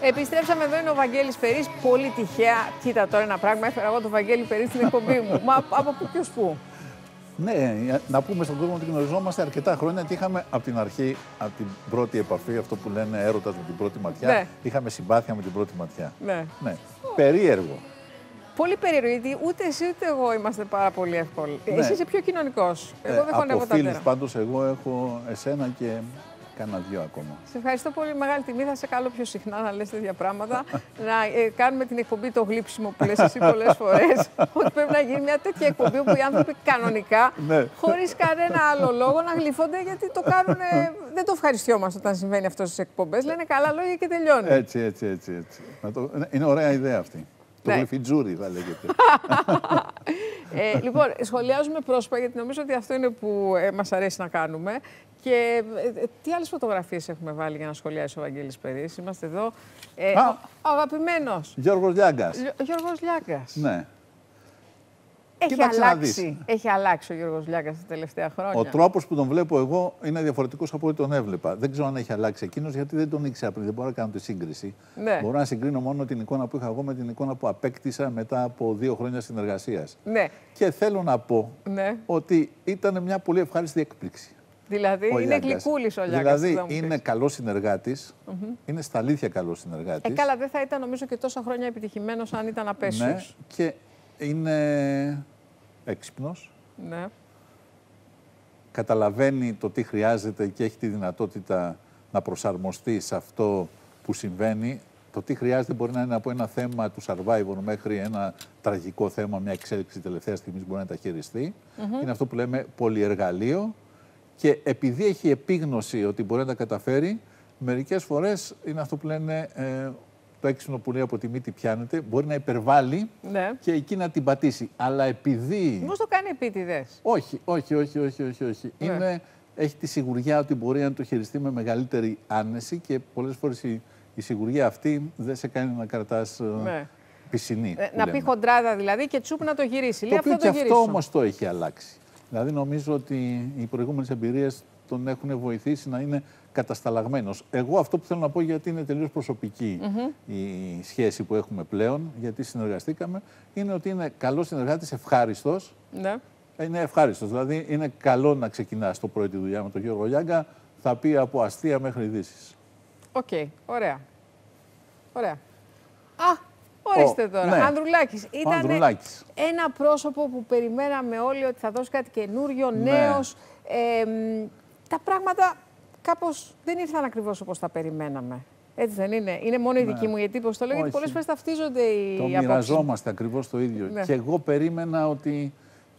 Επιστρέψαμε εδώ, είναι ο Βαγγέλης Περί. Πολύ τυχαία. Κοίτα τώρα ένα πράγμα. Έφερα εγώ τον Βαγγέλη Περί στην εκπομπή μου. Μα από πού ποιος πού; Ναι, να πούμε στον κόσμο ότι γνωριζόμαστε αρκετά χρόνια και είχαμε από την αρχή, από την πρώτη επαφή, αυτό που λένε έρωτας με την πρώτη ματιά, Ναι. είχαμε συμπάθεια με την πρώτη ματιά. Ναι. Ναι. Περίεργο. Πολύ περίεργο, γιατί ούτε εσύ ούτε εγώ είμαστε πάρα πολύ εύκολοι. Ναι. Εσύ είσαι πιο κοινωνικός. Εγώ δεν από χωνεύω τα φίλους τέρα. πάντως εγώ έχω εσένα και κάνα δυο ακόμα. Σε ευχαριστώ πολύ. Μεγάλη τιμή. Θα σε καλώ πιο συχνά να λες τέτοια πράγματα. να ε, κάνουμε την εκπομπή το γλύψιμο που λες εσύ πολλές φορές. ότι πρέπει να γίνει μια τέτοια εκπομπή όπου οι άνθρωποι κανονικά, Ναι. χωρίς κανένα άλλο λόγο, να γλυφώνται γιατί το κάνουν. δεν το ευχαριστιόμαστε όταν συμβαίνει αυτό στις εκπομπές. Λένε καλά λόγια και τελειώνει. Έτσι, έτσι, έτσι. έτσι. Να το... Είναι ωραία ιδέα αυτή. Το Ναι. γλυφιτζούρι θα λέγεται. Ε, λοιπόν, σχολιάζουμε πρόσωπα γιατί νομίζω ότι αυτό είναι που ε, μας αρέσει να κάνουμε. Και ε, ε, τι άλλες φωτογραφίες έχουμε βάλει για να σχολιάσει ο Βαγγέλης Περής; Είμαστε εδώ. Ε, Α. ο, ο αγαπημένος. Γιώργος Λιάγκας. Λιο- Γιώργος Λιάγκας. Ναι. Έχει Κοίταξε να αλλάξει. δεις. Έχει αλλάξει ο Γιώργος Λιάγκας τα τελευταία χρόνια. Ο τρόπος που τον βλέπω εγώ είναι διαφορετικός από ό,τι τον έβλεπα. Δεν ξέρω αν έχει αλλάξει εκείνος γιατί δεν τον ήξερα πριν. Δεν μπορώ να κάνω τη σύγκριση. Ναι. Μπορώ να συγκρίνω μόνο την εικόνα που είχα εγώ με την εικόνα που απέκτησα μετά από δύο χρόνια συνεργασίας. Ναι, Και θέλω να πω ναι. ότι ήταν μια πολύ ευχάριστη έκπληξη. Δηλαδή ο είναι Λιάγκας. γλυκούλης ο Λιάγκας. Δηλαδή θα μου πεις. είναι καλός συνεργάτης, είναι στα αλήθεια καλός συνεργάτης. Ε, καλά, δεν θα ήταν νομίζω και τόσα χρόνια επιτυχημένος αν ήταν απέσιος. ναι, και είναι έξυπνος, Ναι. καταλαβαίνει το τι χρειάζεται και έχει τη δυνατότητα να προσαρμοστεί σε αυτό που συμβαίνει. Το τι χρειάζεται μπορεί να είναι από ένα θέμα του survivor μέχρι ένα τραγικό θέμα, μια εξέλιξη τελευταία στιγμής μπορεί να τα χειριστεί. Είναι αυτό που λέμε πολυεργαλείο. Και επειδή έχει επίγνωση ότι μπορεί να τα καταφέρει, μερικές φορές είναι αυτό που λένε ε, το έξυπνο που λέει από τη μύτη πιάνεται, μπορεί να υπερβάλλει ναι. και εκεί να την πατήσει. Αλλά επειδή... Μήπως το κάνει επίτηδες. Όχι, όχι, όχι, όχι, όχι. όχι. Ναι. Είναι, έχει τη σιγουριά ότι μπορεί να το χειριστεί με μεγαλύτερη άνεση και πολλές φορές η, η σιγουριά αυτή δεν σε κάνει να κρατάς ε, Ναι. πισινή. Ε, που να λέμε. πει χοντράδα δηλαδή και τσουπ να το γυρίσει. Το Λέει οποίο αυτό και το αυτό γυρίσω. όμως το έχει αλλάξει. Δηλαδή νομίζω ότι οι προηγούμενες εμπειρίες τον έχουν βοηθήσει να είναι κατασταλαγμένος. Εγώ αυτό που θέλω να πω γιατί είναι τελείως προσωπική η σχέση που έχουμε πλέον, γιατί συνεργαστήκαμε, είναι ότι είναι καλός συνεργάτης, ευχάριστος, Ναι. είναι ευχάριστος. Δηλαδή, είναι καλό να ξεκινάς το πρωί τη δουλειά με τον Γιώργο Λιάγκα. Θα πει από αστεία μέχρι ειδήσεις. Οκ, ωραία. Ωραία. Α, ορίστε Ο, τώρα. ναι. Ανδρουλάκης. Ήταν Ανδρουλάκης. ένα πρόσωπο που περιμέναμε όλοι ότι θα δώσει κάτι καινούριο, Ναι. νέος. Ε, μ, τα πράγματα κάπως δεν ήρθαν ακριβώς όπως τα περιμέναμε. Έτσι δεν είναι; Είναι μόνο η δική μου η εντύπωση. Το λέω γιατί Ναι. Όχι. πολλές φορές ταυτίζονται οι Το απόψεις. μοιραζόμαστε ακριβώς το ίδιο. Ναι. Και εγώ περίμενα ότι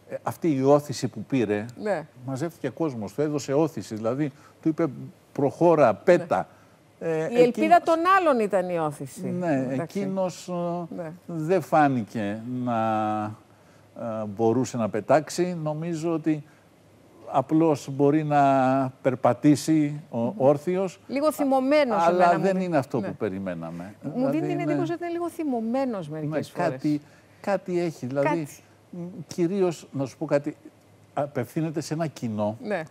ε, αυτή η όθηση που πήρε. Ναι. Μαζεύτηκε κόσμος, του έδωσε όθηση. Δηλαδή, του είπε προχώρα, πέτα. Ε, Η ελπίδα των άλλων ήταν η όθηση. Ναι, Εντάξει. εκείνος ε, Ναι. δεν φάνηκε να ε, μπορούσε να πετάξει. Νομίζω ότι απλώς μπορεί να περπατήσει ο όρθιος, Λίγο θυμωμένος. αλλά εμένα μου δεν δι- είναι αυτό Ναι. που περιμέναμε. Μου Δηλαδή δίνει την είναι- εντύπωση ότι είναι λίγο θυμωμένος ναι, μερικές φορές. κάτι, κάτι έχει. Δηλαδή, Κάτι. μ, κυρίως, να σου πω κάτι, απευθύνεται σε ένα κοινό, Ναι,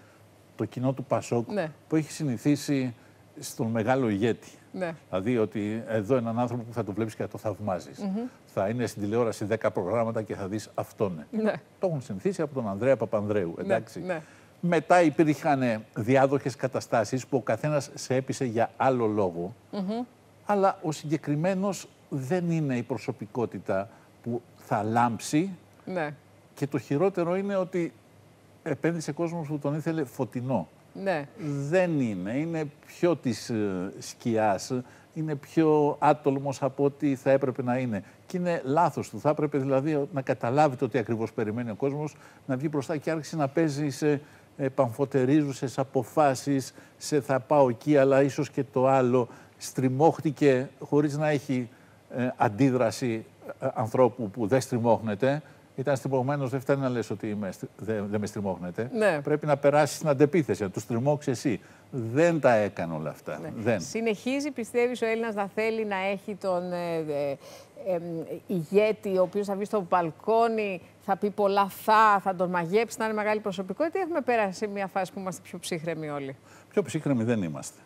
το κοινό του Πασόκ, Ναι. που έχει συνηθίσει στον μεγάλο ηγέτη. Ναι. Δηλαδή ότι εδώ έναν άνθρωπο που θα το βλέπεις και θα το θαυμαζεις Θα είναι στην τηλεόραση 10 προγράμματα και θα δεις αυτόν. Ναι. Το έχουν συνηθίσει από τον Ανδρέα Παπανδρέου. Εντάξει. ναι. Μετά υπήρχαν διάδοχες καταστάσεις που ο καθένας σε έπεισε για άλλο λόγο. Αλλά ο συγκεκριμένος δεν είναι η προσωπικότητα που θα λάμψει ναι. και το χειρότερο είναι ότι επένδυσε κόσμος που τον ήθελε φωτεινό. Ναι. Δεν είναι. Είναι πιο της ε, σκιάς. Είναι πιο άτολμος από ό,τι θα έπρεπε να είναι. Και είναι λάθος του. Θα έπρεπε δηλαδή να καταλάβει το τι ακριβώς περιμένει ο κόσμος, να βγει μπροστά και άρχισε να παίζει σε ε, παμφωτερίζουσες αποφάσεις, σε θα πάω εκεί αλλά ίσως και το άλλο. Στριμώχτηκε χωρίς να έχει ε, αντίδραση ε, ανθρώπου που δεν στριμώχνεται. Ήταν στριμωγμένος, δεν φτάνει να λες ότι είμαι, στρι- δεν, δεν με στριμώχνετε. Ναι. Πρέπει να περάσεις στην αντεπίθεση, να τους στριμώξεις εσύ. Δεν τα έκανε όλα αυτά. Δεν. Συνεχίζει, πιστεύεις, ο Έλληνας να θέλει να έχει τον ε, ε, ε, ηγέτη, ο οποίος θα βγει στο μπαλκόνι, θα πει πολλά θα, θα τον μαγέψει, να είναι μεγάλη προσωπικότητα ή έχουμε πέρασει σε μια φάση που είμαστε πιο ψύχρεμοι όλοι; Πιο ψύχρεμοι δεν είμαστε.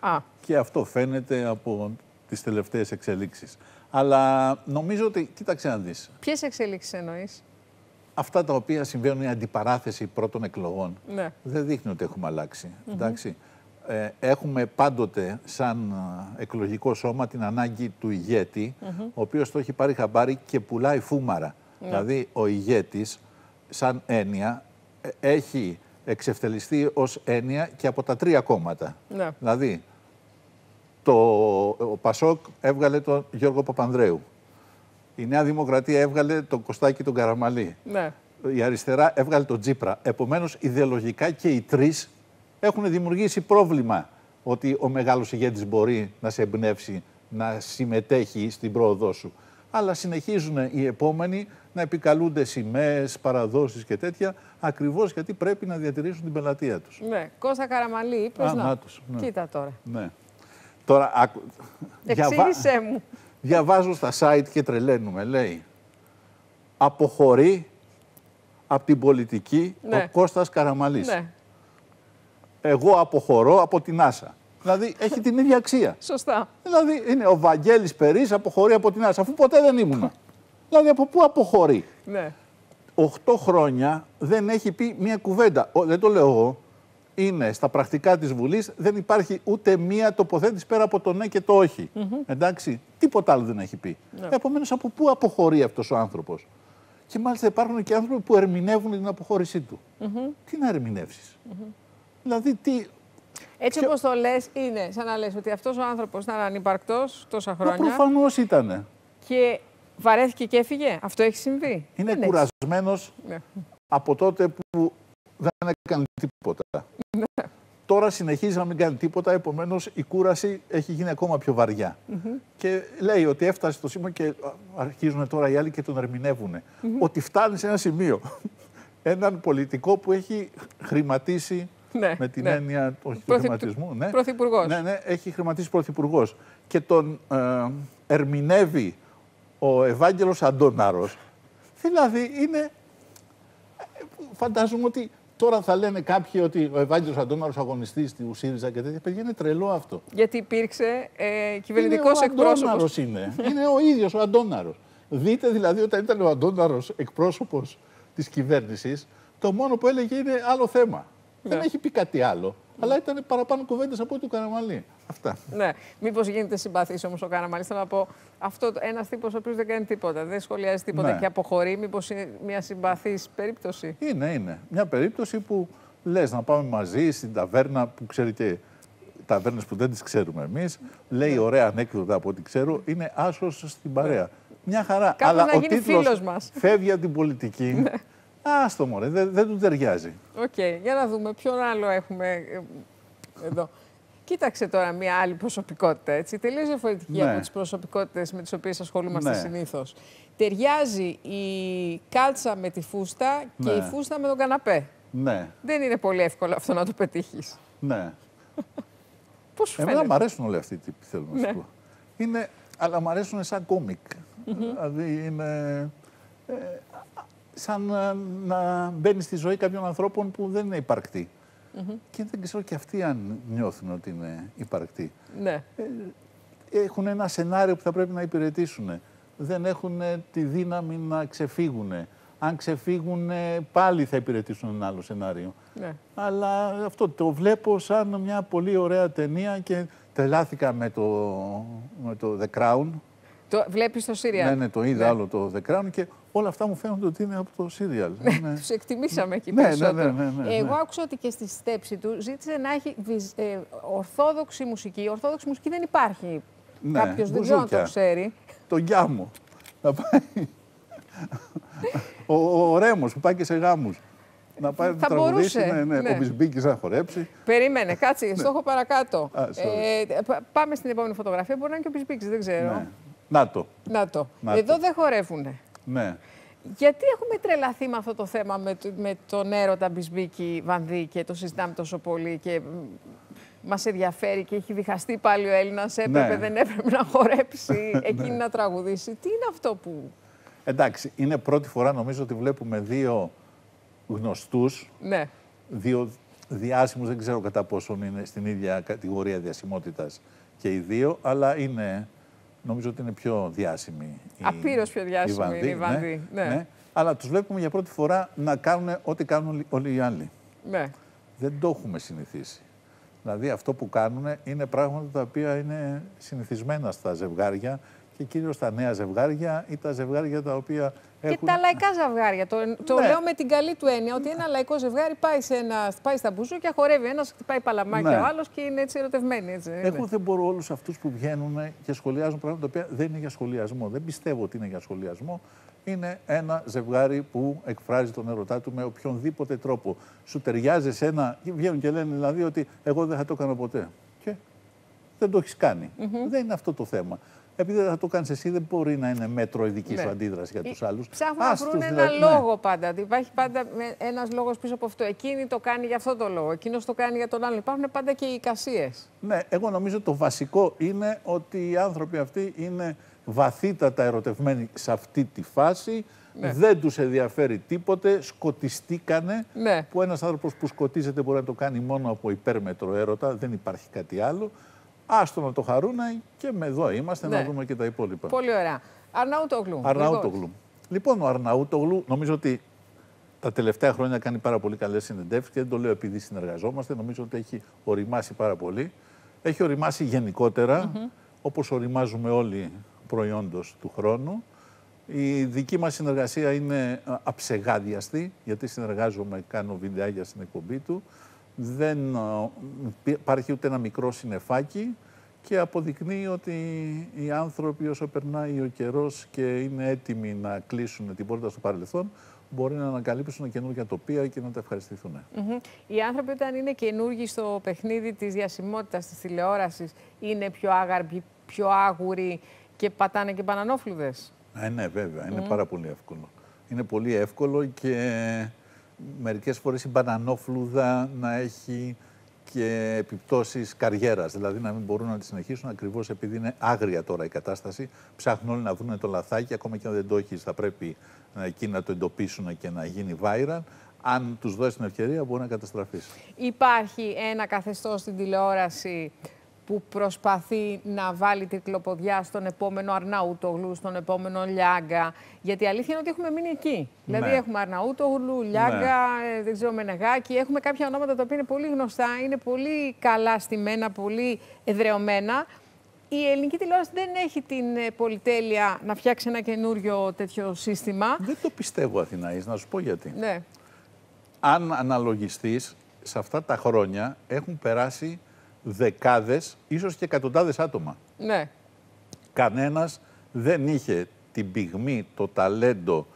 Α, Και αυτό φαίνεται από τις τελευταίες εξελίξεις. Αλλά νομίζω ότι, κοίταξε να δεις. Ποιες εξελίξεις εννοείς; Αυτά τα οποία συμβαίνουν η αντιπαράθεση πρώτων εκλογών Ναι. δεν δείχνει ότι έχουμε αλλάξει. εντάξει. Ε, έχουμε πάντοτε σαν ε, εκλογικό σώμα την ανάγκη του ηγετη ο οποίος το έχει πάρει χαμπάρι και πουλάει φούμαρα. Δηλαδή ο ηγέτης σαν έννοια ε, έχει εξευτελιστεί ως έννοια και από τα τρία κόμματα. Ναι. Δηλαδή το, ο Πασόκ έβγαλε τον Γιώργο Παπανδρέου. Η Νέα Δημοκρατία έβγαλε τον Κωστάκη τον Καραμαλή. Ναι. Η αριστερά έβγαλε τον Τζίπρα. Επομένως, ιδεολογικά και οι τρεις έχουν δημιουργήσει πρόβλημα ότι ο μεγάλος ηγέτης μπορεί να σε εμπνεύσει, να συμμετέχει στην πρόοδό σου. Αλλά συνεχίζουν οι επόμενοι να επικαλούνται σημαίες, παραδόσεις και τέτοια, ακριβώς γιατί πρέπει να διατηρήσουν την πελατεία τους. ναι. Κώστα Καραμαλή, είπες Α, να. να τους, ναι. Κοίτα τώρα. Ναι. Τώρα, άκου... διαβα- Εξήγησέ μου. Διαβάζω στα site και τρελαίνουμε. Λέει, αποχωρεί από την πολιτική Ναι. ο Κώστας Καραμαλής. Ναι. Εγώ αποχωρώ από την Άσα. Δηλαδή, έχει την ίδια αξία. Σωστά. Δηλαδή, είναι ο Βαγγέλης Περής αποχωρεί από την Άσα, αφού ποτέ δεν ήμουνα. δηλαδή, από πού αποχωρεί; Ναι. 8 χρόνια δεν έχει πει μία κουβέντα. Ο- δεν το λέω εγώ. Είναι στα πρακτικά της Βουλής, δεν υπάρχει ούτε μία τοποθέτηση πέρα από το ναι και το όχι. Εντάξει, τίποτα άλλο δεν έχει πει. Ναι. Επομένως, από πού αποχωρεί αυτός ο άνθρωπος; Και μάλιστα υπάρχουν και άνθρωποι που ερμηνεύουν την αποχώρησή του. Τι να ερμηνεύσεις; Δηλαδή, τι... Έτσι Ποιο- όπως το λες, είναι σαν να λες ότι αυτός ο άνθρωπος ήταν ανυπαρκτός τόσα Μα χρόνια προφανώς ήτανε. και βαρέθηκε και έφυγε. Αυτό έχει συμβεί. Είναι Δεν έχει. κουρασμένος Ναι. από τότε που δεν έκανε τίποτα. Ναι. Τώρα συνεχίζει να μην κάνει τίποτα, επομένως η κούραση έχει γίνει ακόμα πιο βαριά. Και λέει ότι έφτασε στο σήμα και αρχίζουν τώρα οι άλλοι και τον ερμηνεύουν. Ότι φτάνει σε ένα σημείο. Έναν πολιτικό που έχει χρηματίσει Ναι, με την ναι. έννοια όχι, του Πρωθυ- χρηματισμού. Ναι. Πρωθυπουργός. Ναι, ναι, έχει χρηματίσει πρωθυπουργός. Και τον ε, ερμηνεύει ο Ευάγγελος Αντώναρος. Δηλαδή είναι... Φαντάζομαι ότι τώρα θα λένε κάποιοι ότι ο Ευάγγελος Αντώναρος αγωνιστής του ΣΥΡΙΖΑ και τέτοια. Παιδιά είναι τρελό αυτό. Γιατί υπήρξε ε, Είναι κυβερνητικός ο εκπρόσωπος. Αντώναρος είναι. είναι ο ίδιος ο Αντώναρος. Δείτε δηλαδή όταν ήταν ο Αντώναρος εκπρόσωπος της κυβέρνησης, το μόνο που έλεγε είναι άλλο θέμα. Δεν Ναι. έχει πει κάτι άλλο. Αλλά ήταν παραπάνω κουβέντες από ό,τι του Καραμαλή. Αυτά. Ναι. Μήπως γίνεται συμπαθής όμως ο Καραμαλής. Θέλω να πω αυτό ένας τύπος ο οποίος δεν κάνει τίποτα, δεν σχολιάζει τίποτα Ναι. και αποχωρεί. Μήπως είναι μια συμπαθής περίπτωση; Είναι, είναι. Μια περίπτωση που λες να πάμε μαζί στην ταβέρνα που ξέρει και ταβέρνες που δεν τις ξέρουμε εμείς. Λέει Ναι. ωραία ανέκδοτα από ό,τι ξέρω. Είναι άσος στην παρέα. Μια χαρά. Κάπως Αλλά να ο γίνει τίτλος φίλος μας. φεύγει από την πολιτική. Άστο μωρέ, δεν, δεν του ταιριάζει. Οκ, για να δούμε ποιον άλλο έχουμε ε, εδώ. Κοίταξε τώρα μια άλλη προσωπικότητα, έτσι, τελείως διαφορετική Ναι. από τις προσωπικότητες με τις οποίες ασχολούμαστε Ναι. συνήθως. Ταιριάζει η κάλτσα με τη φούστα και Ναι. η φούστα με τον καναπέ. Ναι, Δεν είναι πολύ εύκολο αυτό να το πετύχεις. ναι. Πώς σου Εμένα φαίνεται; μου αρέσουν όλοι αυτοί οι τύποι, θέλω να σου Ναι. πω. Είναι, αλλά μου αρέσουν σαν κόμικ. Δηλαδή είναι ε, σαν να, να μπαίνει στη ζωή κάποιων ανθρώπων που δεν είναι υπαρκτοί. Και δεν ξέρω και αυτοί αν νιώθουν ότι είναι υπαρκτοί. Ναι. Έχουν ένα σενάριο που θα πρέπει να υπηρετήσουν. Δεν έχουν τη δύναμη να ξεφύγουν. Αν ξεφύγουν πάλι θα υπηρετήσουν ένα άλλο σενάριο. ναι. Αλλά αυτό το βλέπω σαν μια πολύ ωραία ταινία και τρελάθηκα με το, με το The Crown. Το βλέπεις το σύριαλ. Ναι, ναι, το είδα άλλο το The Crown και όλα αυτά μου φαίνονται ότι είναι από το serial. Είναι- Τους εκτιμήσαμε εκεί Ναι, ναι, περισσότερο. ναι, ναι, ναι, ναι. Εγώ άκουσα ότι και στη στέψη του ζήτησε να έχει βυζ- ε, ορθόδοξη μουσική. Η ορθόδοξη μουσική δεν υπάρχει. Ναι, Κάποιος δεν ξέρω αν το μπουζούκια. ξέρει. το γιάμο. Να πάει... ο, ο Ρέμος που πάει και σε γάμους. Να πάει να Θα τραγουδήσει, μπορούσε, ναι, ναι, ναι. ο Μπισμπίκης να χορέψει. Περίμενε, κάτσε, στο έχω παρακάτω. Ναι. Α, sorry. ε, πα- πάμε στην επόμενη φωτογραφία. Μπορεί να είναι και ο Μπισμπίξ, δεν ξέρω. Ναι. Να το, Να το. Να Εδώ το. δεν χορεύουνε. Ναι. Γιατί έχουμε τρελαθεί με αυτό το θέμα με, το- με τον έρωτα Μπισμπίκη Βανδύ και το συζητάμε τόσο πολύ και μας ενδιαφέρει και έχει διχαστεί πάλι ο Έλληνας. Έπρεπε, Ναι. δεν έπρεπε να χορέψει, εκείνη να τραγουδήσει. Τι είναι αυτό που. Εντάξει, είναι πρώτη φορά νομίζω ότι βλέπουμε δύο γνωστούς Ναι. δύο διάσημους, δεν ξέρω κατά πόσον είναι στην ίδια κατηγορία διασημότητας και οι δύο, αλλά είναι Νομίζω ότι είναι πιο διάσημη. Απείρως πιο διάσημη είναι η Βανδύ. Ναι, ναι. ναι. Αλλά τους βλέπουμε για πρώτη φορά να κάνουν ό,τι κάνουν όλοι οι άλλοι. Ναι. Δεν το έχουμε συνηθίσει. Δηλαδή αυτό που κάνουν είναι πράγματα τα οποία είναι συνηθισμένα στα ζευγάρια και κυρίως τα νέα ζευγάρια ή τα ζευγάρια τα οποία. Και τα λαϊκά ζευγάρια. Το, το ναι. λέω με την καλή του έννοια ότι ένα λαϊκό ζευγάρι πάει, σε ένα, πάει στα μπουζούκια, χορεύει ένας, χτυπάει παλαμάκια ναι. ο άλλος και είναι έτσι ερωτευμένοι. Έτσι, Εγώ δεν μπορώ όλους αυτούς που βγαίνουν και σχολιάζουν πράγματα τα οποία δεν είναι για σχολιασμό. Δεν πιστεύω ότι είναι για σχολιασμό. Είναι ένα ζευγάρι που εκφράζει τον ερωτά του με οποιονδήποτε τρόπο. Σου ταιριάζει σε ένα. Βγαίνουν και λένε δηλαδή ότι εγώ δεν θα το έκανα ποτέ. Και δεν το έχεις κάνει. Mm -hmm. Δεν είναι αυτό το θέμα επειδή δεν θα το κάνεις εσύ, δεν μπορεί να είναι μέτρο η δική σου ναι. αντίδρασης για τους άλλους. Ψάχνουν να βρουν ένα δηλαδή, λόγο ναι. πάντα. Υπάρχει πάντα ένας λόγος πίσω από αυτό. Εκείνη το κάνει για αυτό το λόγο. Εκείνος το κάνει για τον άλλο. Υπάρχουν πάντα και οι εικασίες. Ναι, εγώ νομίζω το βασικό είναι ότι οι άνθρωποι αυτοί είναι βαθύτατα ερωτευμένοι σε αυτή τη φάση. Ναι. Δεν τους ενδιαφέρει τίποτε. Σκοτιστήκανε. Ναι. Που ένας άνθρωπος που σκοτίζεται μπορεί να το κάνει μόνο από υπέρμετρο έρωτα. Δεν υπάρχει κάτι άλλο. Άστο να το χαρούνε και με εδώ είμαστε να ναι. δούμε και τα υπόλοιπα. Πολύ ωραία. Αρναούτογλου. Αρναούτογλου. Λοιπόν, ο Αρναούτογλου νομίζω ότι τα τελευταία χρόνια κάνει πάρα πολύ καλές συνεντεύξεις και δεν το λέω επειδή συνεργαζόμαστε. Νομίζω ότι έχει οριμάσει πάρα πολύ. Έχει οριμάσει γενικότερα, mm όπως οριμάζουμε όλοι προϊόντος του χρόνου. Η δική μας συνεργασία είναι αψεγάδιαστη, γιατί συνεργάζομαι, κάνω βιντεάγια στην εκπομπή του δεν υπάρχει ούτε ένα μικρό συνεφάκι και αποδεικνύει ότι οι άνθρωποι όσο περνάει ο καιρός και είναι έτοιμοι να κλείσουν την πόρτα στο παρελθόν μπορεί να ανακαλύψουν καινούργια τοπία και να τα ευχαριστηθούν. Οι άνθρωποι όταν είναι καινούργοι στο παιχνίδι της διασημότητας της τηλεόρασης είναι πιο άγαρποι, πιο άγουροι και πατάνε και πανανόφλουδες. Ε, ναι βέβαια, είναι πάρα πολύ εύκολο. Είναι πολύ εύκολο και μερικές φορές η μπανανόφλουδα να έχει και επιπτώσεις καριέρας, δηλαδή να μην μπορούν να τη συνεχίσουν ακριβώς επειδή είναι άγρια τώρα η κατάσταση. Ψάχνουν όλοι να βρουν το λαθάκι, ακόμα και αν δεν το έχεις, θα πρέπει εκεί να το εντοπίσουν και να γίνει viral. Αν τους δώσεις την ευκαιρία μπορεί να καταστραφείς. Υπάρχει ένα καθεστώς στην τηλεόραση που προσπαθεί να βάλει τρικλοποδιά στον επόμενο Αρναούτογλου, στον επόμενο Λιάγκα. Γιατί η αλήθεια είναι ότι έχουμε μείνει εκεί. Ναι. Δηλαδή έχουμε Αρναούτογλου, Λιάγκα, ναι. Ε, δεν ξέρω, Μενεγάκη. Έχουμε κάποια ονόματα τα οποία είναι πολύ γνωστά, είναι πολύ καλά στημένα, πολύ εδρεωμένα. Η ελληνική τηλεόραση δεν έχει την ε, πολυτέλεια να φτιάξει ένα καινούριο τέτοιο σύστημα. Δεν το πιστεύω, Αθηναής, να σου πω γιατί. Ναι. Αν αναλογιστείς, σε αυτά τα χρόνια έχουν περάσει δεκάδες, ίσως και εκατοντάδες άτομα. Ναι. Κανένας δεν είχε την πυγμή, το ταλέντο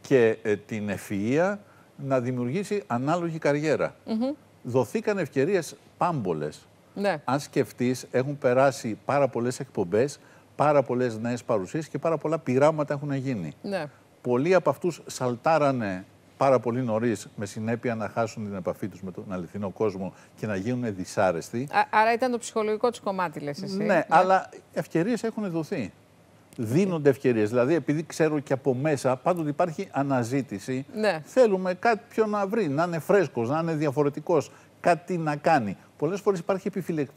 και ε, την ευφυΐα να δημιουργήσει ανάλογη καριέρα. Mm Δοθήκαν ευκαιρίες πάμπολες. Ναι. Αν σκεφτείς, έχουν περάσει πάρα πολλές εκπομπές, πάρα πολλές νέες παρουσίες και πάρα πολλά πειράματα έχουν γίνει. Ναι. Πολλοί από αυτούς σαλτάρανε πάρα πολύ νωρίς, με συνέπεια να χάσουν την επαφή τους με τον αληθινό κόσμο και να γίνουν δυσάρεστοι. άρα ήταν το ψυχολογικό τους κομμάτι, λες εσύ. Ναι, ναι. αλλά ευκαιρίες έχουν δοθεί. Δίνονται ευκαιρίες. Δηλαδή, επειδή ξέρω και από μέσα πάντοτε υπάρχει αναζήτηση, ναι. θέλουμε κάποιον να βρει, να είναι φρέσκος, να είναι διαφορετικός, κάτι να κάνει. Πολλές φορές υπάρχει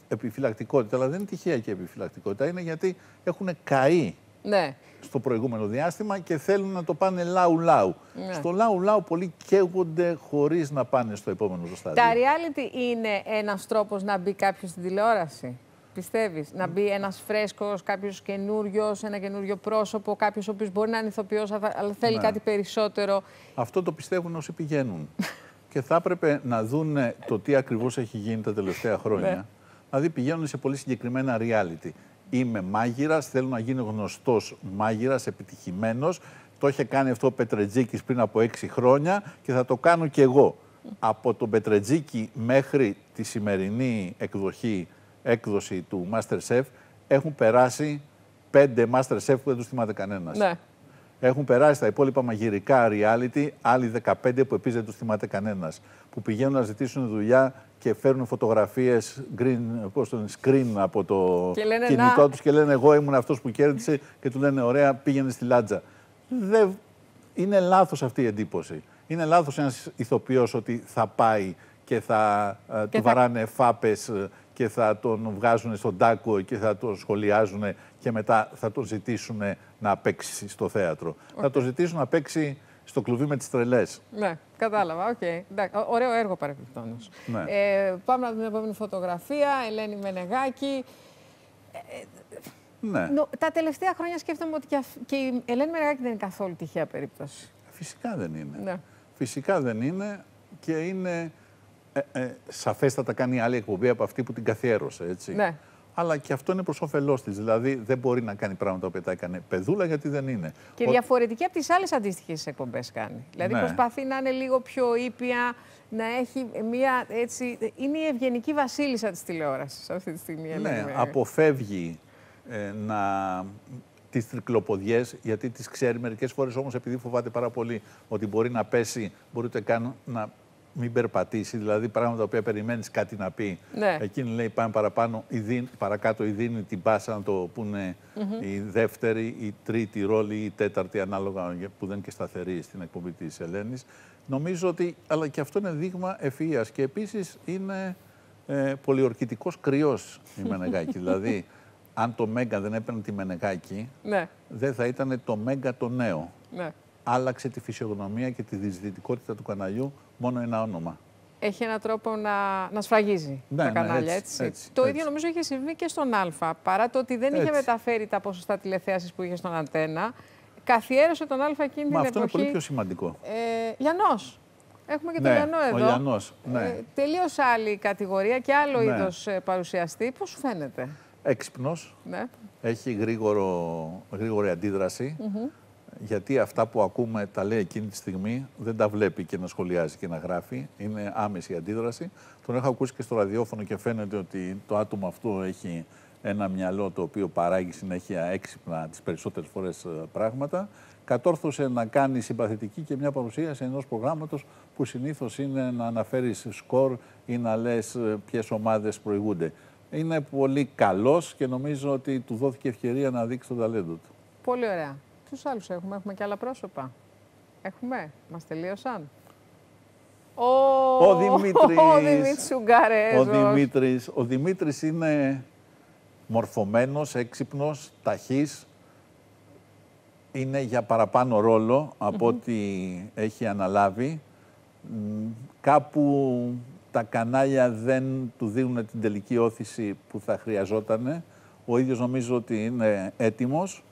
επιφυλακτικότητα, αλλά δεν είναι τυχαία και επιφυλακτικότητα. Είναι γιατί έχουν καεί ναι. στο προηγούμενο διάστημα και θέλουν να το πάνε λαου-λαου. Ναι. Στο λαου-λαου πολλοί καίγονται χωρίς να πάνε στο επόμενο στάδιο. Τα reality είναι ένας τρόπος να μπει κάποιος στην τηλεόραση. Πιστεύεις, να μπει ένας φρέσκος, κάποιος καινούριος, ένα καινούριο πρόσωπο, κάποιος ο οποίος μπορεί να είναι ηθοποιός, αλλά θέλει ναι. κάτι περισσότερο. Αυτό το πιστεύουν όσοι πηγαίνουν. και θα έπρεπε να δουν το τι ακριβώς έχει γίνει τα τελευταία χρόνια. Ναι. Δηλαδή πηγαίνουν σε πολύ συγκεκριμένα reality είμαι μάγειρας, θέλω να γίνω γνωστός μάγειρας, επιτυχημένος. Το είχε κάνει αυτό ο Πετρετζίκης πριν από έξι χρόνια και θα το κάνω κι εγώ. Από τον Πετρετζίκη μέχρι τη σημερινή εκδοχή, έκδοση του Masterchef έχουν περάσει πέντε Masterchef που δεν τους θυμάται κανένας. Ναι. Έχουν περάσει τα υπόλοιπα μαγειρικά reality, άλλοι 15 που επίσης δεν τους θυμάται κανένας. Που πηγαίνουν να ζητήσουν δουλειά και φέρνουν φωτογραφίες green, screen από το κινητό τους και λένε Εγώ ήμουν αυτός που κέρδισε και του λένε Ωραία, πήγαινε στη λάτζα. Δεν... Είναι λάθος αυτή η εντύπωση. Είναι λάθος ένας ηθοποιός ότι θα πάει και θα ε, του βαράνε φάπες και θα τον βγάζουν στον τάκο και θα τον σχολιάζουν και μετά θα τον ζητήσουν να παίξει στο θέατρο. Θα τον ζητήσουν να παίξει στο κλουβί με τις τρελές. Ναι, κατάλαβα. OK. Okay. Ωραίο έργο παρεμπιπτόντως. Ναι. Ε, πάμε να δούμε την επόμενη φωτογραφία. Ελένη Μενεγάκη. Ε, ναι. Νο, τα τελευταία χρόνια σκέφτομαι ότι και, η Ελένη Μενεγάκη δεν είναι καθόλου τυχαία περίπτωση. Φυσικά δεν είναι. Ναι. Φυσικά δεν είναι και είναι ε, ε, σαφέστατα κάνει άλλη εκπομπή από αυτή που την καθιέρωσε. Έτσι. Ναι. Αλλά και αυτό είναι προς όφελός της. Δηλαδή δεν μπορεί να κάνει πράγματα που τα έκανε παιδούλα γιατί δεν είναι. Και Ο... διαφορετική από τις άλλες αντίστοιχες εκπομπές κάνει. Δηλαδή ναι. προσπαθεί να είναι λίγο πιο ήπια, να έχει μια έτσι. Είναι η ευγενική βασίλισσα της τηλεόρασης αυτή τη στιγμή. Ναι, αποφεύγει ε, να τις τρικλοποδιές, γιατί τις ξέρει μερικές φορές όμως επειδή φοβάται πάρα πολύ ότι μπορεί να πέσει, μπορεί ούτε καν να μην περπατήσει, δηλαδή πράγματα τα οποία περιμένεις κάτι να πει. Ναι. Εκείνη λέει πάμε παραπάνω, η παρακάτω η δίνει την πάσα να το πούνε η δεύτερη, η τρίτη ρόλη, η τέταρτη ανάλογα που δεν είναι και σταθερή στην εκπομπή της Ελένης. Νομίζω ότι, αλλά και αυτό είναι δείγμα ευφυΐας και επίσης είναι ε, πολιορκητικός κρυός η Μενεγάκη. δηλαδή αν το Μέγκα δεν έπαιρνε τη Μενεγάκη, ναι. δεν θα ήταν το Μέγκα το νέο. Ναι. Άλλαξε τη φυσιογνωμία και τη διζητητικότητα του καναλιού μόνο ένα όνομα. Έχει έναν τρόπο να, να σφραγίζει ναι, τα ναι, κανάλια, έτσι. έτσι. το ίδιο νομίζω είχε συμβεί και στον Α. Παρά το ότι δεν είχε μεταφέρει τα ποσοστά τηλεθέασης που είχε στον Αντένα, καθιέρωσε τον Α εκείνη την Μα αυτό είναι πολύ πιο σημαντικό. Ε, Λιανός. Έχουμε και τον Λιανό εδώ. Ο Λιανός, ναι. Ε, τελείως άλλη κατηγορία και άλλο ναι. είδος ε, παρουσιαστή. Πώς σου φαίνεται; Έξυπνος, ναι. έχει γρήγορο, γρήγορη αντίδραση, γιατί αυτά που ακούμε τα λέει εκείνη τη στιγμή, δεν τα βλέπει και να σχολιάζει και να γράφει, είναι άμεση αντίδραση. Τον έχω ακούσει και στο ραδιόφωνο και φαίνεται ότι το άτομο αυτό έχει ένα μυαλό το οποίο παράγει συνέχεια έξυπνα τις περισσότερες φορές ε, πράγματα. Κατόρθωσε να κάνει συμπαθητική και μια παρουσίαση ενός προγράμματος που συνήθως είναι να αναφέρεις σκορ ή να λες ε, ποιες ομάδες προηγούνται είναι πολύ καλός και νομίζω ότι του δόθηκε ευκαιρία να δείξει το ταλέντο του. Πολύ ωραία. Τους άλλους έχουμε, έχουμε και άλλα πρόσωπα. Έχουμε, μας τελείωσαν; Ο, ο Δημήτρης. Ο Δημήτρης Ο Δημήτρης, ο Δημήτρης είναι μορφωμένος, έξυπνος, ταχύς. Είναι για παραπάνω ρόλο από ό,τι έχει αναλάβει. Κάπου τα κανάλια δεν του δίνουν την τελική όθηση που θα χρειαζόταν. Ο ίδιος νομίζω ότι είναι έτοιμος.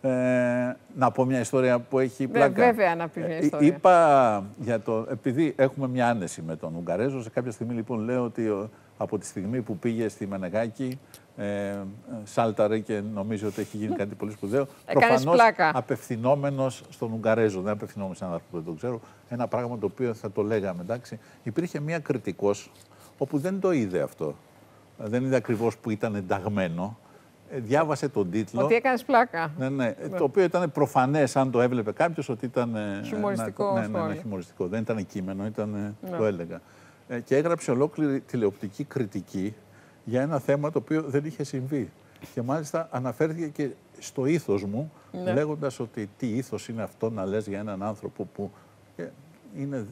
Ε, να πω μια ιστορία που έχει πλάκα. Βέβαια να πει μια ε, ιστορία. Είπα για το... Επειδή έχουμε μια άνεση με τον Ουγγαρέζο, σε κάποια στιγμή λοιπόν λέω ότι από τη στιγμή που πήγε στη Μενεγάκη ε, σάλταρε και νομίζω ότι έχει γίνει κάτι πολύ σπουδαίο. Προφανώς απευθυνόμενος στον Ουγγαρέζο, δεν απευθυνόμενος σε έναν που δεν το ξέρω. Ένα πράγμα το οποίο θα το λέγαμε, εντάξει. Υπήρχε μία κριτικός όπου δεν το είδε αυτό. Δεν είδε ακριβώς που ήταν ενταγμένο. Ε, διάβασε τον τίτλο. Ότι έκανες πλάκα. Ναι, ναι, Το οποίο ήταν προφανές, αν το έβλεπε κάποιος, ότι ήταν. Ε, χιουμοριστικό. Ναι, ναι, ναι, χιουμοριστικό. Δεν ήταν κείμενο, ήταν. Ναι. Το έλεγα. Ε, και έγραψε ολόκληρη τηλεοπτική κριτική για ένα θέμα το οποίο δεν είχε συμβεί. Και μάλιστα αναφέρθηκε και στο ήθος μου, ναι. λέγοντας ότι τι ήθος είναι αυτό να λες για έναν άνθρωπο που είναι...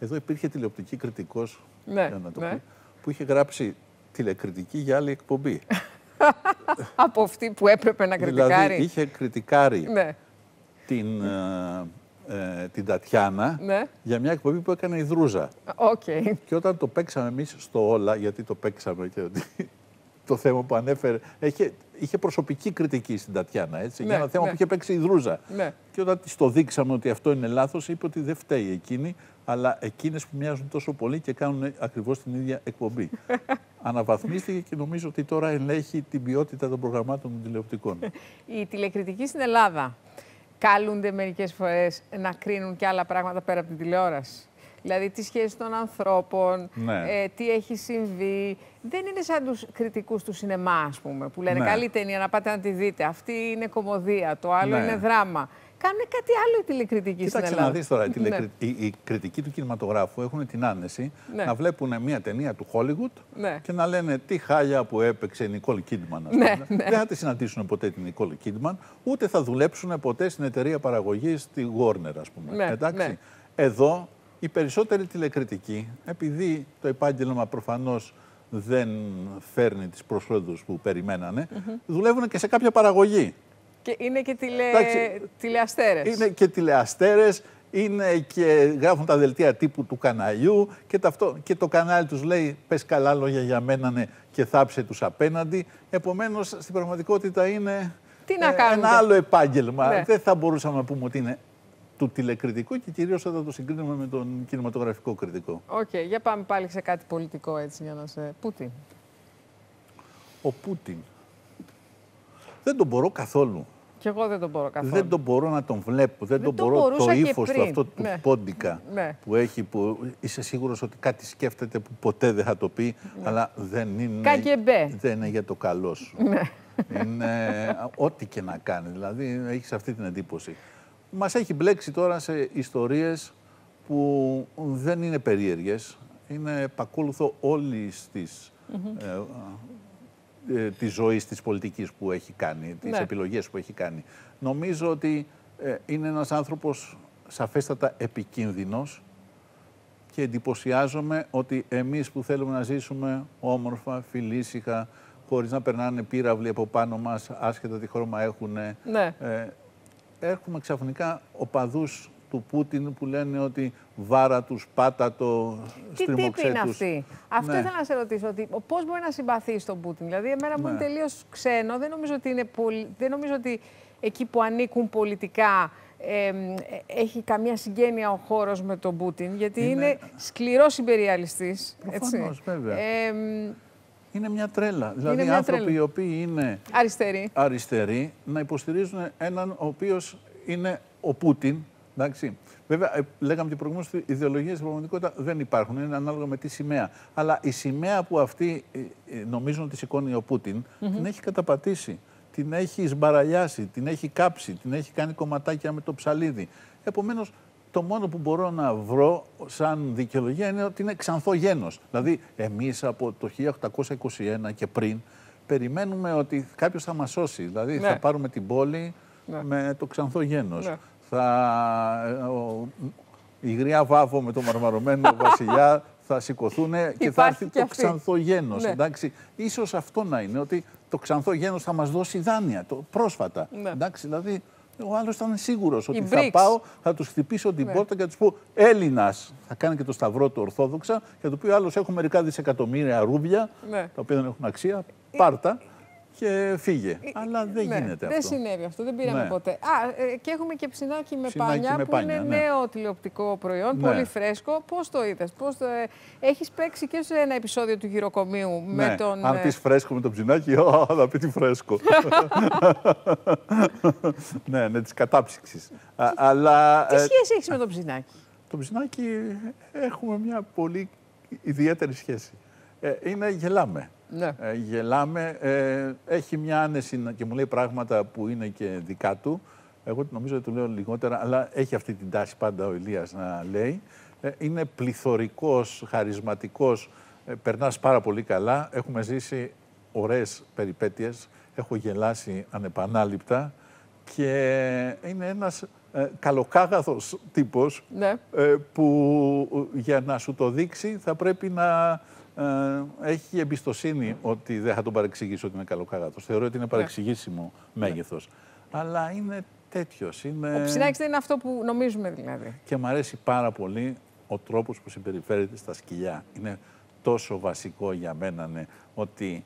Εδώ υπήρχε τηλεοπτική κριτικός, ναι, να το ναι. που είχε γράψει τηλεκριτική για άλλη εκπομπή. Από αυτή που έπρεπε να δηλαδή, κριτικάρει. Δηλαδή είχε κριτικάρει ναι. την ε, ε, την Τατιάνα ναι. για μια εκπομπή που έκανε η Δρούζα. Okay. Και όταν το παίξαμε εμείς στο Όλα, γιατί το παίξαμε και το θέμα που ανέφερε, είχε, είχε προσωπική κριτική στην Τατιάνα, έτσι, για ναι, ένα θέμα ναι. που είχε παίξει η Δρούζα. Ναι. Και όταν της το δείξαμε ότι αυτό είναι λάθος, είπε ότι δεν φταίει εκείνη, αλλά εκείνες που μοιάζουν τόσο πολύ και κάνουν ακριβώς την ίδια εκπομπή. Αναβαθμίστηκε και νομίζω ότι τώρα ελέγχει την ποιότητα των προγραμμάτων των τηλεοπτικών. Η τηλεκριτική στην Ελλάδα καλούνται μερικές φορές να κρίνουν και άλλα πράγματα πέρα από την τηλεόραση. Δηλαδή τις σχέση των ανθρώπων, ναι. ε, τι έχει συμβεί. Δεν είναι σαν τους κριτικούς του σινεμά, ας πούμε, που λένε ναι. καλή ταινία να πάτε να τη δείτε. Αυτή είναι κομμωδία, το άλλο ναι. είναι δράμα. Κάνουν κάτι άλλο η τηλεκριτική Κοίταξε στην Ελλάδα. να δεις τώρα, η, τηλεκρι... Ναι. η, κριτική του κινηματογράφου έχουν την άνεση ναι. να βλέπουν μια ταινία του Hollywood ναι. και να λένε τι χάλια που έπαιξε η Νικόλ Κίντμαν. Ναι, ναι. Δεν θα τη συναντήσουν ποτέ την Νικόλ Κίντμαν, ούτε θα δουλέψουν ποτέ στην εταιρεία παραγωγής στη Warner, ας πούμε. Ναι, Εντάξει. Εδώ οι περισσότεροι τηλεκριτικοί, επειδή το επάγγελμα προφανώς δεν φέρνει τις προσόδους που περιμένανε, δουλεύουν και σε κάποια παραγωγή. Και είναι και τηλε... τηλεαστέρες. Είναι και τηλεαστέρες, είναι και γράφουν τα δελτία τύπου του καναλιού και, ταυτό, και το κανάλι τους λέει πες καλά λόγια για μένα ναι, και θάψε τους απέναντι. Επομένως στην πραγματικότητα είναι Τι να ε, κάνουμε; ένα άλλο επάγγελμα. Ναι. Δεν θα μπορούσαμε να πούμε ότι είναι του τηλεκριτικού και κυρίως όταν το συγκρίνουμε με τον κινηματογραφικό κριτικό. Οκ, για πάμε πάλι σε κάτι πολιτικό έτσι για να σε... Πούτιν. Ο Πούτιν δεν τον μπορώ καθόλου. Κι εγώ δεν τον μπορώ καθόλου. Δεν τον μπορώ να τον βλέπω. Δεν, Δεν τον το μπορώ το μπορούσα και ύφος του πριν. αυτό του Ναι. πόντικα Ναι. που έχει, που είσαι σίγουρος ότι κάτι σκέφτεται που ποτέ δεν θα το πει, αλλά δεν είναι, Καγκεμπέ. δεν είναι για το καλό σου. Ναι. είναι ό,τι και να κάνει. Δηλαδή, έχεις αυτή την εντύπωση. Μας έχει μπλέξει τώρα σε ιστορίες που δεν είναι περίεργες. Είναι επακόλουθο όλης της, ε, ε, της ζωής της πολιτικής που έχει κάνει, τις Ναι. επιλογές που έχει κάνει. Νομίζω ότι ε, είναι ένας άνθρωπος σαφέστατα επικίνδυνος και εντυπωσιάζομαι ότι εμείς που θέλουμε να ζήσουμε όμορφα, φιλήσυχα, χωρίς να περνάνε πύραυλοι από πάνω μας, άσχετα τι χρώμα έχουν, Ναι. ε, έχουμε ξαφνικά οπαδούς του Πούτιν που λένε ότι βάρα τους, πάτα το Τι τύπη στριμωξέ είναι τους. αυτή. Αυτό Ναι. ήθελα να σε ρωτήσω. Ότι, πώς μπορεί να συμπαθεί στον Πούτιν; Δηλαδή, εμένα μου Ναι. είναι τελείως ξένο. Δεν νομίζω ότι, είναι πολυ... δεν νομίζω ότι εκεί που ανήκουν πολιτικά ε, έχει καμία συγγένεια ο χώρος με τον Πούτιν. Γιατί είναι, Είναι- σκληρός υπεριαλιστής. Προφανώς, βέβαια. Ε, Είναι μια τρέλα. Δηλαδή, μια άνθρωποι τρέλα. οι οποίοι είναι αριστερή. αριστεροί να υποστηρίζουν έναν ο οποίος είναι ο Πούτιν. Εντάξει. Βέβαια, ε, λέγαμε και προηγουμένως ότι οι ιδεολογίες στην πραγματικότητα δεν υπάρχουν. Είναι ανάλογα με τη σημαία. Αλλά η σημαία που αυτοί ε, ε, νομίζουν ότι σηκώνει ο Πούτιν την έχει καταπατήσει. Την έχει σμπαραλιάσει, την έχει κάψει, την έχει κάνει κομματάκια με το ψαλίδι. Επομένως, το μόνο που μπορώ να βρω σαν δικαιολογία είναι ότι είναι ξανθό γένος. Δηλαδή, εμείς από το 1821 και πριν περιμένουμε ότι κάποιος θα μας σώσει. Δηλαδή, Ναι. θα πάρουμε την πόλη Ναι. με το ξανθό γένος. Ναι. Θα, ο, η γριά βάβο με το μαρμαρωμένο βασιλιά θα σηκωθούν και θα Υπάρχει έρθει και το αυτή. ξανθό γένος. Ναι. Εντάξει. Ίσως αυτό να είναι, ότι το ξανθό γένος θα μας δώσει δάνεια το, πρόσφατα. Ναι. Εντάξει, δηλαδή, ο άλλος ήταν σίγουρος ότι Οι θα BRICS. πάω, θα τους χτυπήσω την Ναι. πόρτα και θα τους πω Έλληνας. Θα κάνει και το σταυρό του Ορθόδοξα και θα του πει άλλος: Έχω μερικά δισεκατομμύρια ρούβλια, Ναι. τα οποία δεν έχουν αξία. Πάρτα και φύγε. Αλλά δεν Ναι, γίνεται Δεν αυτό. συνέβη αυτό, δεν πήραμε Ναι. ποτέ. Α, ε, και έχουμε και ψινάκι με Ψινάκι πάνια, με που πάνια, είναι ναι. νέο τηλεοπτικό προϊόν, Ναι. πολύ φρέσκο. Πώς το είδες, πώς το... ε, έχεις παίξει και σε ένα επεισόδιο του γυροκομείου με Ναι, τον... Αν ε, πεις φρέσκο με το ψινάκι, «Ω, θα πει τι φρέσκο. ναι, ναι, της κατάψυξης. Αλλά Τι ε, σχέση έχεις με τον ψινάκι; το ψινάκι έχουμε μια πολύ ιδιαίτερη σχέση. Ε, είναι γελάμε. Ναι. Ε, γελάμε. Ε, έχει μια άνεση να- και μου λέει πράγματα που είναι και δικά του. Εγώ νομίζω ότι του λέω λιγότερα, αλλά έχει αυτή την τάση πάντα ο Ηλίας να λέει. Ε, είναι πληθωρικός, χαρισματικός, ε, περνάς πάρα πολύ καλά. Έχουμε ζήσει ωραίες περιπέτειες, έχω γελάσει ανεπανάληπτα και είναι ένας ε, καλοκάγαθος τύπος Ναι. ε, που για να σου το δείξει θα πρέπει να ε, έχει εμπιστοσύνη ότι δεν θα τον παρεξηγήσει ότι είναι καλοκάγατος. Θεωρώ ότι είναι παρεξηγήσιμο μέγεθος. Αλλά είναι τέτοιος. Είναι... Ο ψινάκης δεν είναι αυτό που νομίζουμε δηλαδή. Και μου αρέσει πάρα πολύ ο τρόπος που συμπεριφέρεται στα σκυλιά. Είναι τόσο βασικό για μένα ναι, ότι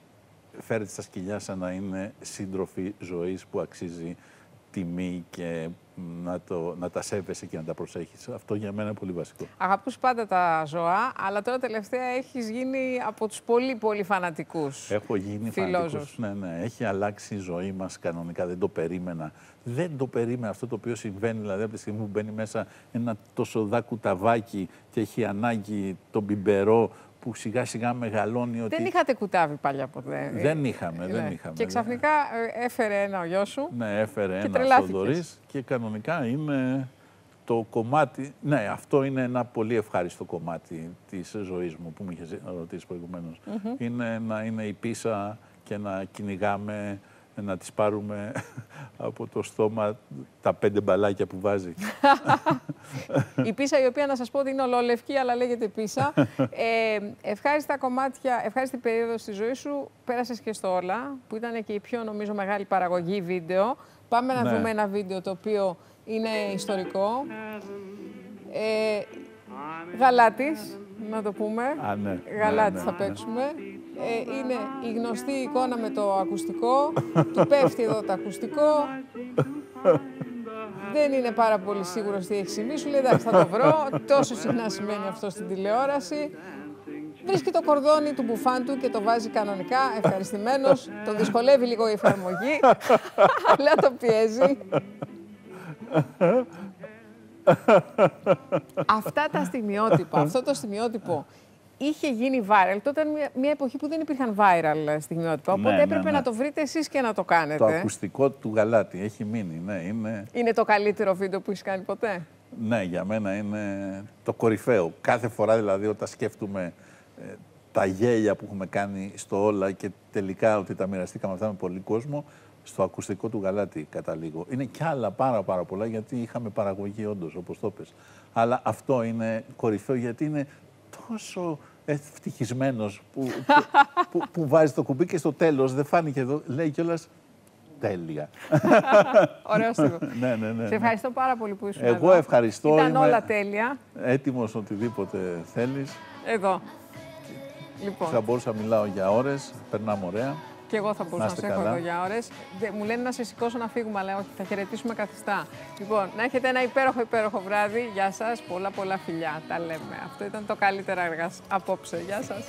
φέρεται στα σκυλιά σαν να είναι σύντροφοι ζωής που αξίζει τιμή και να, το, να τα σέβεσαι και να τα προσέχεις. Αυτό για μένα είναι πολύ βασικό. Αγαπούς πάντα τα ζώα, αλλά τώρα τελευταία έχεις γίνει από τους πολύ πολύ φανατικούς. Έχω γίνει Φιλόζωος. φανατικός. Ναι, ναι. Έχει αλλάξει η ζωή μας κανονικά. Δεν το περίμενα. Δεν το περίμενα αυτό το οποίο συμβαίνει. Δηλαδή, από τη στιγμή που μπαίνει μέσα ένα τόσο δά κουταβάκι και έχει ανάγκη τον μπιμπερό που σιγά σιγά μεγαλώνει ότι... Δεν είχατε κουτάβι παλιά ποτέ. Δεν είχαμε, δεν Ναι. είχαμε. Και ξαφνικά ε, έφερε ένα ο γιος σου. Ναι, έφερε ένα τρελάθηκες. Θοδωρής και κανονικά είναι το κομμάτι... Ναι, αυτό είναι ένα πολύ ευχάριστο κομμάτι της ζωής μου που μου είχες ρωτήσει προηγουμένως. Είναι να είναι η πίσα και να κυνηγάμε να τις πάρουμε από το στόμα τα πέντε μπαλάκια που βάζει. η πίσα η οποία να σας πω ότι είναι ολόλευκη, αλλά λέγεται πίσα. Ε, ευχάριστα κομμάτια, ευχάριστη περίοδος στη ζωή σου, πέρασες και στο όλα, που ήταν και η πιο νομίζω μεγάλη παραγωγή βίντεο. Πάμε να Ναι. δούμε ένα βίντεο το οποίο είναι ιστορικό. Ε, γαλάτης, να το πούμε. Α, ναι. Γαλάτης Ναι, ναι, θα ναι. παίξουμε. Ε, είναι η γνωστή εικόνα με το ακουστικό. Του πέφτει εδώ το ακουστικό. Δεν είναι πάρα πολύ σίγουρος τι έχει συμβεί. Σου λέει εντάξει, θα το βρω. Τόσο συχνά σημαίνει αυτό στην τηλεόραση. Βρίσκει το κορδόνι του μπουφάν του και το βάζει κανονικά, ευχαριστημένος. Τον δυσκολεύει λίγο η εφαρμογή, αλλά το πιέζει. Αυτά τα στιγμιότυπα, αυτό το στιγμιότυπο είχε γίνει viral. Τότε ήταν μια, μια εποχή που δεν υπήρχαν viral στιγμιότυπα. Οπότε Ναι, ναι, έπρεπε ναι. να το βρείτε εσείς και να το κάνετε. Το ακουστικό του γαλάτι έχει μείνει, ναι, είναι... Είναι το καλύτερο βίντεο που έχεις κάνει ποτέ; Ναι, για μένα είναι το κορυφαίο. Κάθε φορά δηλαδή όταν σκέφτομαι ε, τα γέλια που έχουμε κάνει στο όλα και τελικά ότι τα μοιραστήκαμε αυτά με πολύ κόσμο, στο ακουστικό του γαλάτι καταλήγω. Είναι κι άλλα πάρα πάρα πολλά γιατί είχαμε παραγωγή όντως, όπως το πες. Αλλά αυτό είναι κορυφαίο γιατί είναι τόσο ευτυχισμένος που, που, που, που βάζει το κουμπί και στο τέλος δεν φάνηκε εδώ, λέει κιόλας τέλεια. Ωραίο στιγμή. ναι, ναι, ναι, Σε ναι. ευχαριστώ πάρα πολύ που ήσουν Εγώ εδώ. ευχαριστώ. Ήταν είμαι- όλα τέλεια. Έτοιμος οτιδήποτε θέλεις. Εδώ. Λοιπόν, Θα μπορούσα να μιλάω για ώρες, περνάμε ωραία. Και εγώ θα μπορούσα να, είστε σε έχω καλά. εδώ για ώρες. Δε- Μου λένε να σε σηκώσω να φύγουμε, αλλά όχι, θα χαιρετήσουμε καθιστά. Λοιπόν, να έχετε ένα υπέροχο, υπέροχο βράδυ. Γεια σας, πολλά πολλά φιλιά. Τα λέμε. Αυτό ήταν το καλύτερα έργας απόψε. Γεια σας.